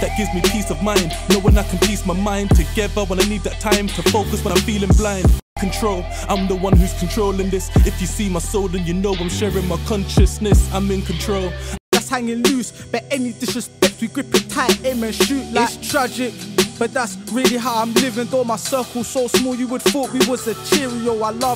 that gives me peace of mind. Knowing I can piece my mind together when I need that time to focus when I'm feeling blind. Control, I'm the one who's controlling this. If you see my soul, then you know I'm sharing my consciousness. I'm in control. That's hanging loose, but any disrespect, we grip it tight, aim and shoot like it's tragic. But that's really how I'm living, though my circle's so small, you would thought we was a cheerio. I love